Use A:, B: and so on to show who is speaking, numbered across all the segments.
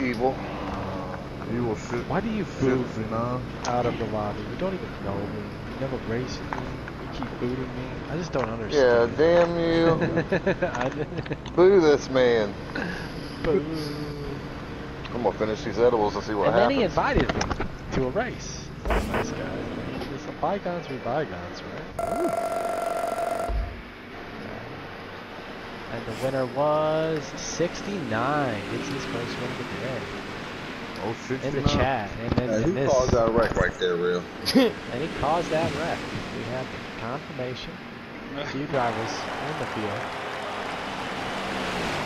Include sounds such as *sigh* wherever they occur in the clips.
A: Evil.
B: Evil shit.
C: Why do you boot
B: Shit, you
C: out of the lobby? You don't even know me. You never raced me. You keep booting me. I just don't understand.
A: Yeah, damn you. *laughs*
C: I,
A: Boo this man.
C: boo.
A: I'm gonna finish these edibles and see what
C: and then he invited me to a race. What a nice guy. It's bygones be bygones, right? And the winner was 69. It's his first win of the day.
B: Oh shit.
C: In the chat. And then
D: Hey,
C: in
D: who
C: this.
D: caused that wreck right there, real? *laughs*
C: And he caused that wreck. We have confirmation. A *laughs* few drivers in the field.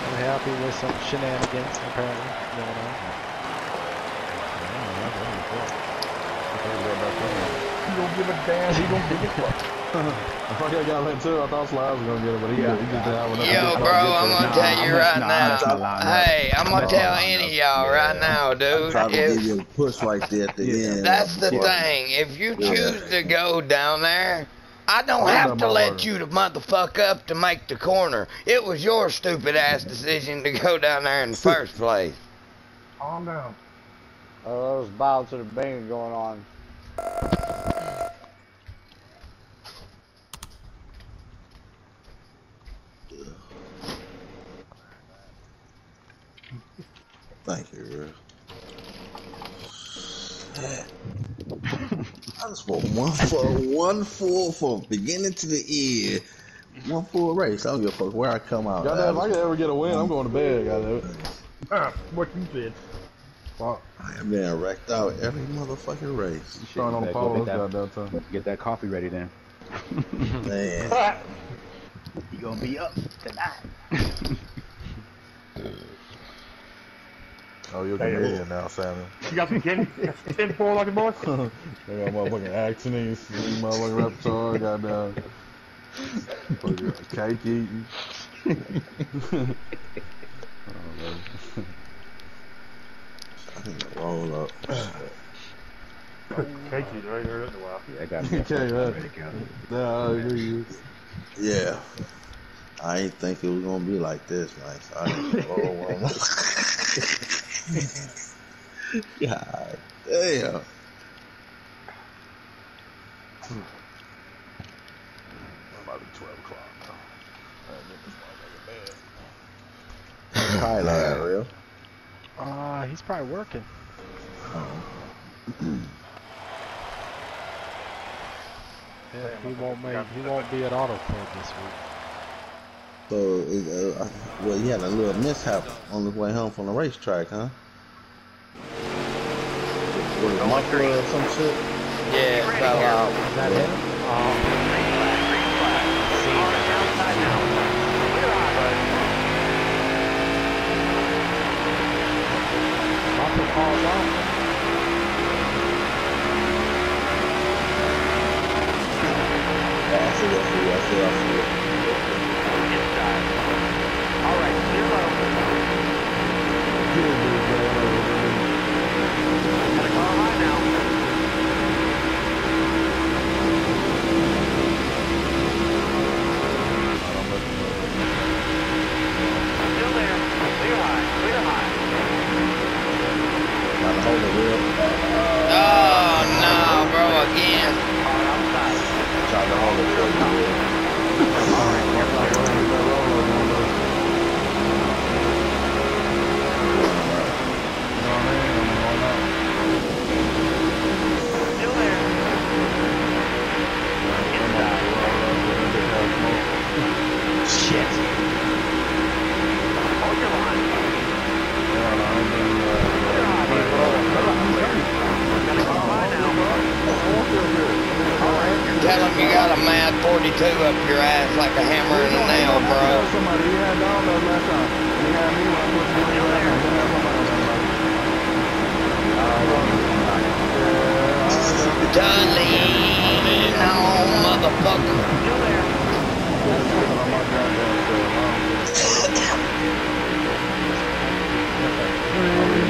C: I'm happy with some shenanigans apparently going on. Yeah, yeah, really cool.
B: He don't give a damn. He don't give a fuck. I thought I got that too. I thought Sly was gonna get it, but he,
E: Yeah.
B: he just didn't have.
F: Yo, bro, I'm gonna
E: Nah,
F: tell you
E: I'm
F: right
E: nah,
F: now. Hey, I'm gonna tell any of
E: loud
F: y'all right now,
D: I'm
F: dude.
D: trying to give you a push right there at the
E: Yeah.
D: end.
F: that's the
D: But-
F: thing. If you
D: Yeah.
F: choose to go down there, I don't
B: I
F: have to let
B: work.
F: you the motherfuck up to make the corner. It was your stupid ass decision to go down there in the first place.
B: Calm down.
G: Oh, there's bouts of the bang going on.
D: Thank you, real. I just want one *laughs* for one full from beginning to the end. One full race. I don't give a fuck where I come out.
B: Goddamn, if I could ever get a win, I'm going to bed. Goddamn.
H: Ah, *laughs* what you said.
B: Fuck.
D: I have been wrecked out every motherfucking race.
B: Starting on the
E: better
B: pole
E: get
B: this
E: that- Get that coffee ready then.
D: Man. *laughs*
E: You gonna be up tonight.
B: Oh, you're a
H: Hey,
B: comedian now, Sammy.
H: You got some tin, tin foil like a boss? *laughs*
B: They got motherfucking accents, motherfucking repertoire, goddamn. Fucking cake eating. *laughs* oh, man.
D: I need to roll up.
H: Cake eater, I ain't heard that in a while.
E: Yeah, I got me.
B: Okay, man. Yeah, I hear you.
D: Yeah. I ain't think it was gonna be like this, man. So I *laughs* need *laughs* to roll one up. God damn.
B: About 12 o'clock now. I get this motherfucker bed.
D: Tyler, real.
C: Uh, he's probably working. *clears throat* Yeah, he won't make. He won't be at Auto Club this week.
D: So, uh, well, he had a little mishap on his way home from the racetrack, huh? Was it muffler or some shit?
F: Yeah, it fell out.
C: Is that him? Oh. Bumper falls off.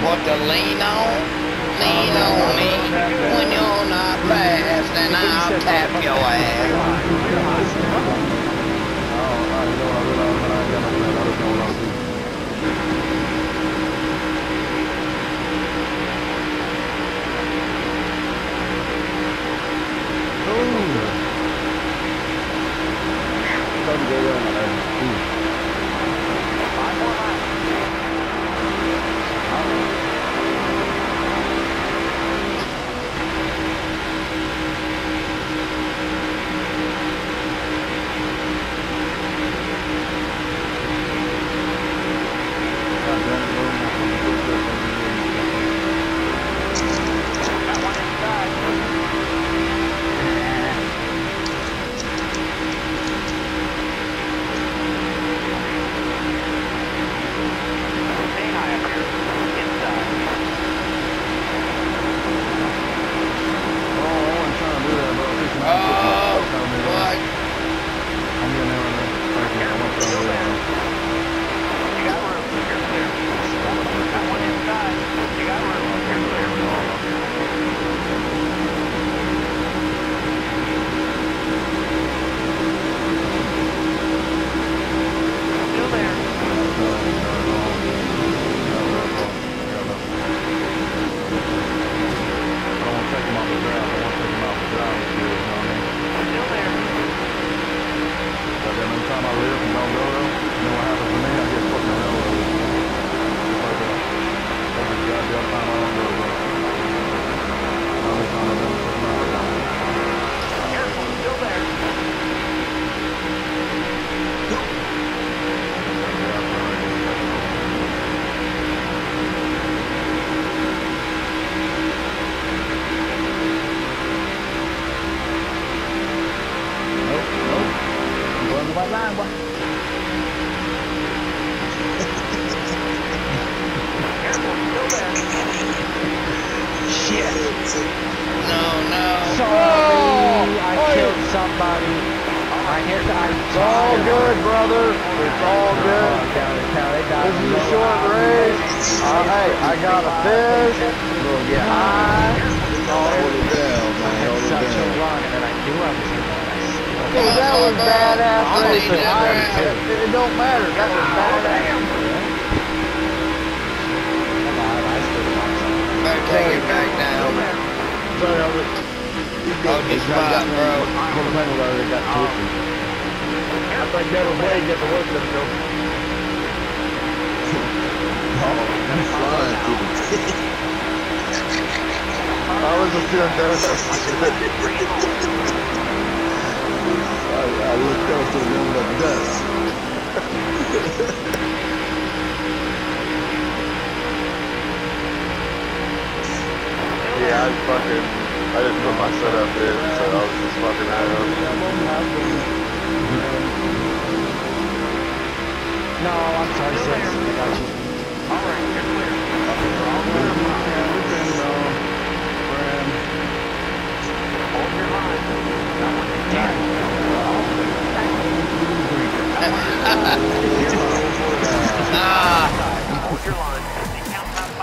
F: What to lean on? Lean on me. When you're not fast, then I'll tap your ass.
G: Sen geliyorsun. We'll get high.
D: Hold it down, man. Hold it
C: Such a
D: down.
C: run, and I knew I was gonna. I
G: Hey, that was badass
F: I'll
G: racing.
F: that
G: I-
F: right.
G: It it don't matter. That was oh, badass.
C: Come on, I still got some.
F: Better take it back down.
B: Sorry, I was.
F: Hold your spot, bro.
H: I think Devil Blade got oh. the worst of it, though.
D: You flying through the
A: I was just doing that.
D: I, I looked up to nothing but dust.
A: Yeah, I fucking, I didn't put my setup in, so I was just fucking around.
C: No, I'm sorry, sis. I got you.
F: all right you're Ah,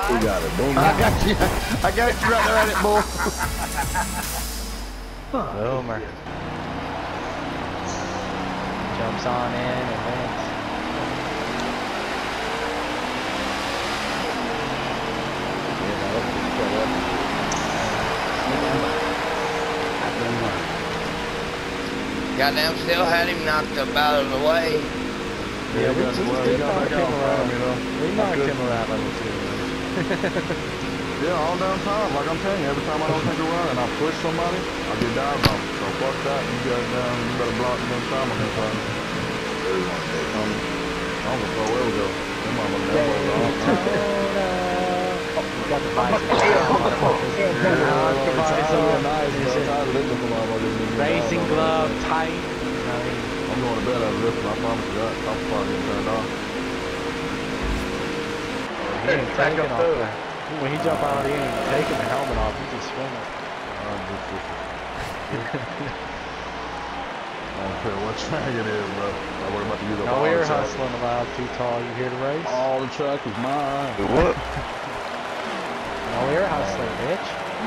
D: We got it. Boom.
B: I got you. I got you right there at it, boy.
C: Boomer. Jumps on in and wins.
F: Goddamn still had him knocked up out of the way.
C: Yeah, we, we,
B: well,
C: we
B: you got
C: him
B: out
C: around.
B: you know.
C: We knocked
B: Good.
C: him around level two. *laughs* *laughs*
B: Yeah, all down time. Like I'm telling you, every time I don't take a run and I push somebody, I get dive bomb. So fuck that. You got down. You better block them time on that time. I don't know where we go. Them mama never
C: Oh, we got the bison. Racing glove, tight. I mean,
B: I'm going to bed after this one. I promise you that. I'm fucking getting turned off.
C: he ain't taking off the, when he jump out, he ain't taking the helmet off. He's just swinging.
B: I'm just, just, I don't care what track it is, *laughs* bro. I worry about the use of
C: No
B: all
C: ear
B: the track.
C: hustling allowed. Too tall. You here to race?
B: All the track is mine.
A: What?
C: No ear hustling, bitch.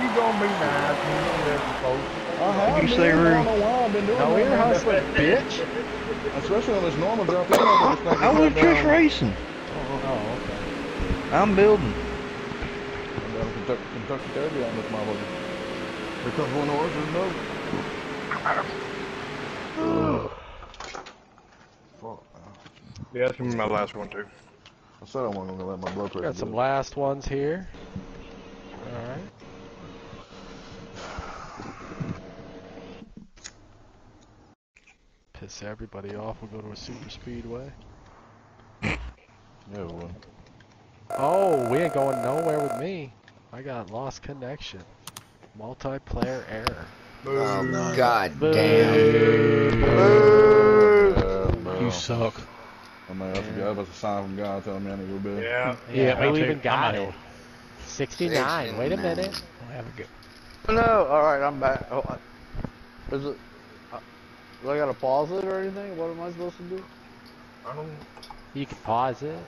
H: You gonna be nice. You gonna let the folks. Uh-huh.
B: I have
E: you
B: been,
E: say,
B: I
E: Rue?
B: don't know why I've been doing
C: No
B: that,
C: ear
B: man.
C: hustling, bitch.
B: Especially on this normal drop. You I just think
E: I
B: it's
E: was just racing.
C: Oh, oh, okay.
E: I'm building.
B: I'm down Kentucky, Kentucky Derby on this motherfucker. Here comes one of the horses, no. *sighs* Fuck.
H: Yeah, that's gonna be my last one too.
B: I said I wasn't gonna let my blood pressure
C: Got some last ones here. All right. Piss everybody off. We'll go to a super speedway.
B: Yeah, we will.
C: Oh, we ain't going nowhere with me. I got lost connection. Multiplayer error.
F: Oh,
D: no.
F: god
C: Boo.
F: damn.
B: Yeah, bro.
E: You suck.
B: I mean, I forgot about the sign from God telling me I need to go to bed.
H: Yeah.
C: Yeah,
E: me
C: who
E: too.
C: even got
E: I'm
C: it? 69. Wait a
F: 69.
C: minute.
E: Have a good.
G: No, alright, I'm back. Oh, I- is it... Uh, do I gotta pause it or anything? What am I supposed to do?
H: I don't.
C: You can pause it.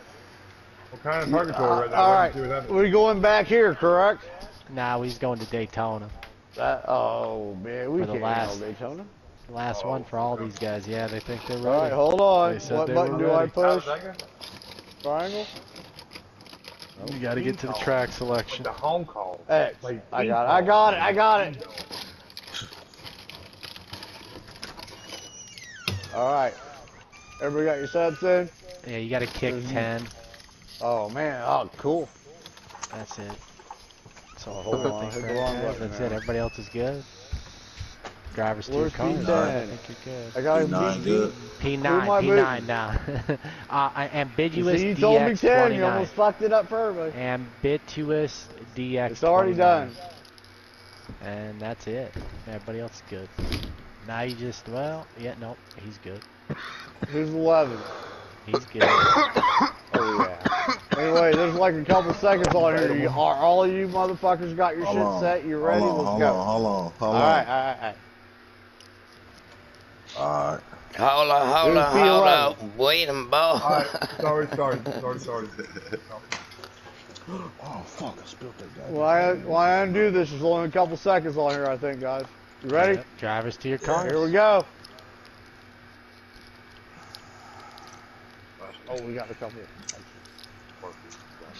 H: What kind of purgatory right now?
G: Alright,
H: What do you do with that?
G: we going back here, correct?
C: Nah, he's going to Daytona.
G: That, oh, man, we
C: For the
G: can't
C: last-
G: handle Daytona.
C: Last one for all these guys. Yeah, they think they're ready.
G: Alright, hold on. What button
C: were
G: do I push?
H: How's that go?
G: Triangle?
C: You got to get to the track selection.
H: The home call.
G: X.
H: Wait,
G: I got it, I got it, I got it. Alright. Everybody got your sets in?
C: Yeah, you got to kick
G: Mhm.
C: 10.
G: Oh, man. Oh, cool.
C: That's it. So
G: Hold on,
C: think
G: hit
C: for
G: the wrong
C: guys,
G: button
C: That's it. Everybody else is good. Drivers two
G: Where's
C: cars.
G: P10?
C: I think you're good.
G: I got
D: Not
G: a
D: good.
C: P9,
G: Who am I
C: P9 now. *laughs* uh, I- ambiguous
G: See, you told me 10, you almost fucked it up for everybody.
C: Ambiguous DX29.
G: It's already done.
C: And that's it. Everybody else is good. Now you just, well, yeah, nope, he's good. *coughs*
G: Who's 11?
C: He's good. *coughs*
G: Oh yeah. *coughs* Anyway, there's like a couple seconds on here. You, are all of you motherfuckers got your
D: Hold
G: shit
D: on.
G: set? You ready?
D: Hold
G: Let's
D: hold
G: go.
D: on, hold on, hold
G: All
D: on.
G: right, all right, all right.
D: All right.
F: Hold on, hold
G: Who's
F: on, hold
G: P11?
F: on. Wait a boy.
H: Alright, sorry, sorry, sorry, sorry. *gasps*
B: Oh fuck! I spilled that guy.
G: Why I, why I undo this? There's only a couple seconds on here, I think, guys. You ready?
C: Yep, Drivers to your car.
G: Here we go. Oh, we got a couple.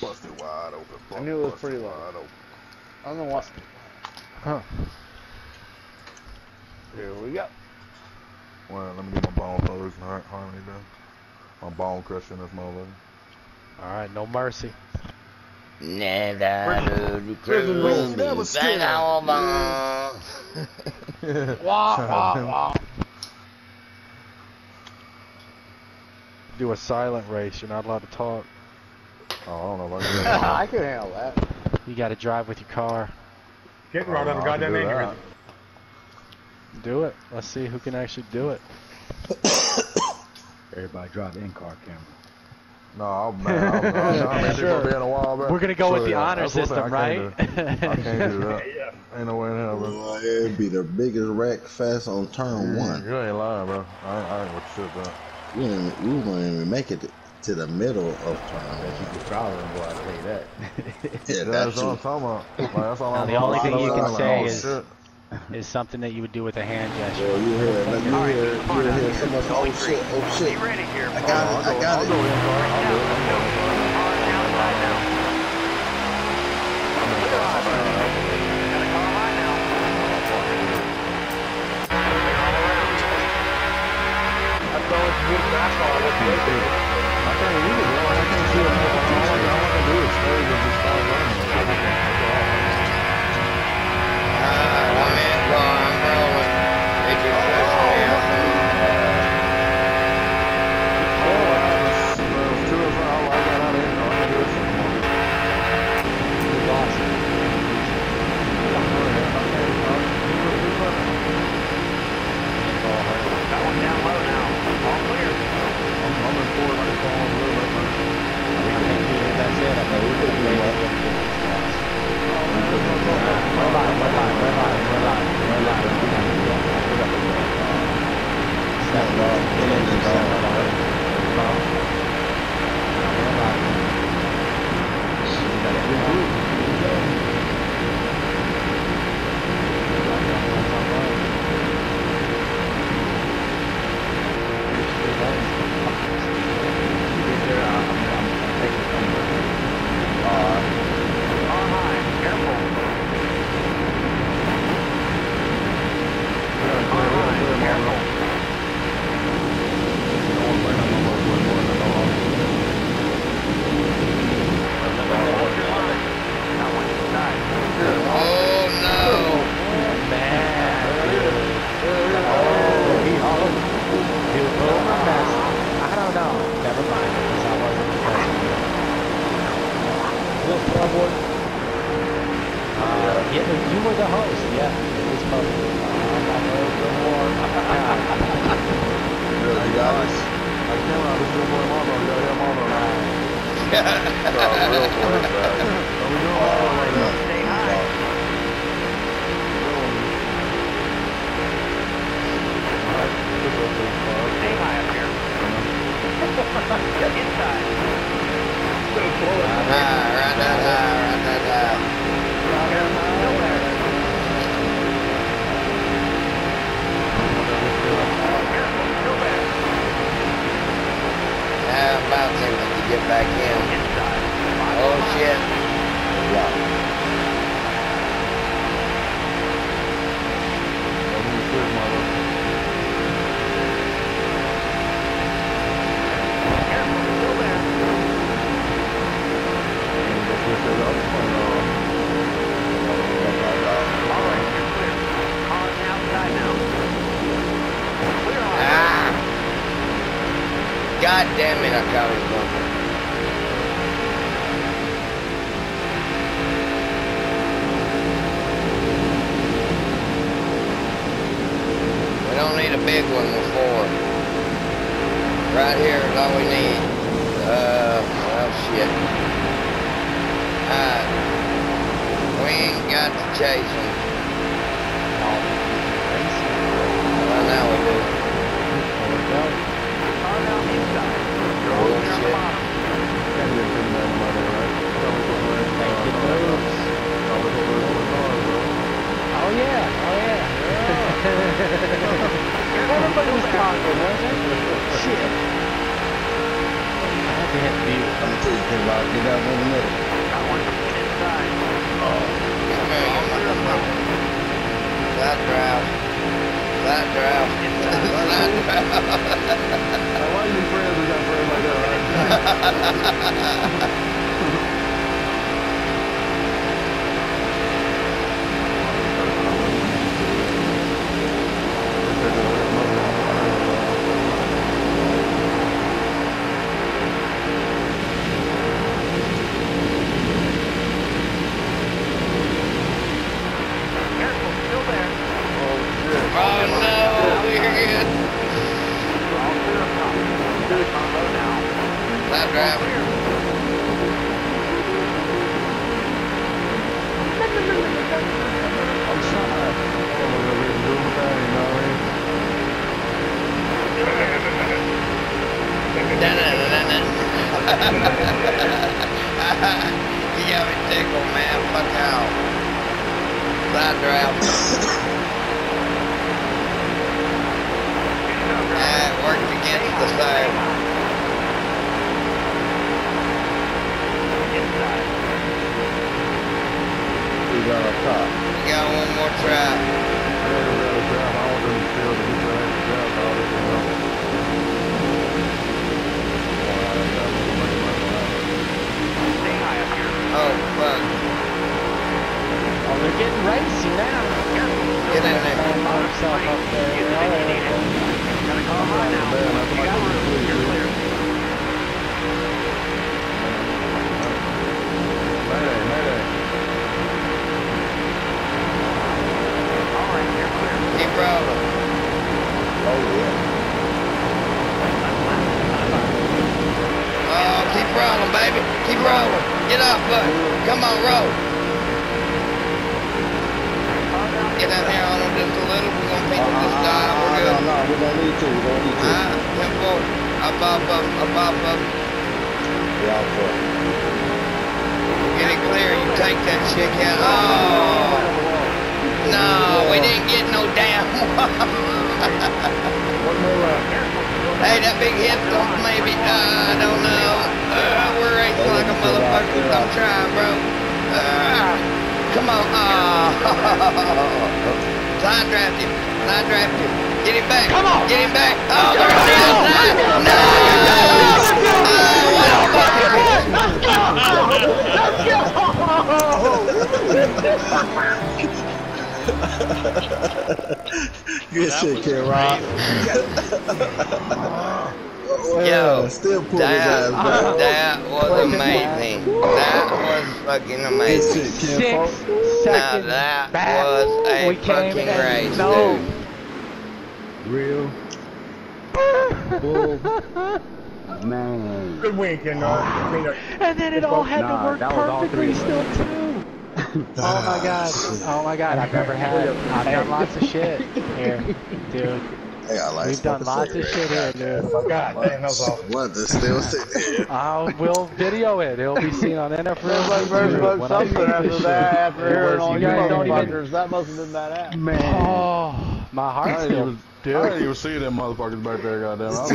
B: Busted wide open.
G: I knew it was pretty low.
B: wide open.
G: I don't know what.
C: Huh.
G: Here we go.
B: Well, let me get my bone throwers and har- harmony done. My bone crushing this motherfucker.
C: All right, no mercy.
F: Never do
B: Prison rules never
F: cruise.
B: scare.
F: Back on bomb.
G: Wah, wah, wah.
C: Do a silent race. You're not allowed to talk.
B: Oh, I don't know if I can *laughs* that.
G: I can handle that.
C: You got to drive with your car.
H: Getting
B: Oh,
H: right on the
B: no, I
H: goddamn
B: do
H: aneurysm.
B: that.
C: Do it. Let's see who can actually do it. *coughs*
E: Everybody drive in-car camera.
B: No, I'm man. I'm, I'm, I'm, I'm
G: Sure.
B: be in a while, bro.
C: We're gonna go with the
B: yeah,
C: honor
B: that's one thing
C: system,
B: I can't
C: right?
B: do. I can't do that.
H: Yeah. *laughs*
B: Ain't no way in hell, bro.
D: It'd be the biggest wreck fest on turn one.
B: You ain't lying, bro. I ain't, I ain't with shit, bro.
D: We didn't, we wouldn't even make it to the middle of
E: Bet
D: turn
E: you
D: one.
E: could travel and go, I tell you that.
D: Yeah,
B: Yeah,
D: that's
B: that's what. I'm talking about. Like, that's all
C: Now,
B: I'm
C: the only thing you can
B: like,
C: say
B: oh,
C: is-
B: shit.
C: Is something that you would do with a hand gesture.
D: Boy, you hear, like, you hear, you hear so much, oh shit, oh shit. I got it, I got
B: I'll
D: it.
B: in car. I'll do it. I'll do it. I can't read it, bro. I can't see it. All I can do is stay and just start running.
F: I'm God damn it, That drought. Ah, it worked against the side.
D: We got up top.
F: You got one more try.
B: Yeah, we got a job. I want them to feel that he's an extra job, all this, you know? Well, I got a little money, money, money.
F: Oh, fuck.
C: Oh, they're getting racy now.
F: Get in there.
C: Find myself up there. All right.
B: Man, that's my Mayday, mayday.
F: Keep rolling.
D: Oh, yeah.
F: Oh, keep rolling, baby. Keep rolling. Get up, bud. Come on, roll. Get down here on them just a little. We're gonna beat them this time. We're
D: Uh,
F: good.
D: no, no, we don't need to. We don't need to.
F: Ah, ten forward. Up, up, up, up, up, up.
D: We out for it.
F: Get it clear. You take that shit out. Oh. No, we didn't get no damn. *laughs*
B: One more lap.
F: hey, that big hit don't maybe. Uh, I don't know. Uh, we're racing like a motherfucker. I'm trying, bro. Uh, come on. *laughs* Oh. Side draft him. Side draft him. Get him back. Come on. Get him back. Oh, they're on the outside. No. Oh, what a fucking *laughs*
D: Good shit, Kenrod.
F: Yo,
D: Well, still pull his
F: that,
D: ass back.
F: that was amazing. That was fucking
D: Good
F: amazing.
D: shit, Ken
C: Six
F: Now that
C: back.
F: was a
C: we came
F: fucking
C: in.
F: race,
C: No.
F: dude.
B: Real. *laughs* Bull. Man.
H: Good win, Kenrod. I mean, uh,
C: And then it all had to work
B: that was all
C: perfectly still too. *laughs* Oh my god. Oh my god. I've never had I've done lots of shit *laughs* here. Dude.
D: Hey, I like
C: We've done
D: smoking
C: lots of shit here, dude.
H: Oh, God damn, that was awesome.
D: What, the still sit?
C: I will video it. It'll be seen on NFL.
G: Everybody better
C: YouTube
G: look
C: I
G: something
C: post
G: after that, after
C: It
G: hearing
C: was-
G: all
C: you
G: you
C: guys don't even.
G: That must have been badass.
B: Man.
C: Oh, my
B: I
C: heart still.
B: even, I didn't even see them motherfuckers back there, goddamn. I was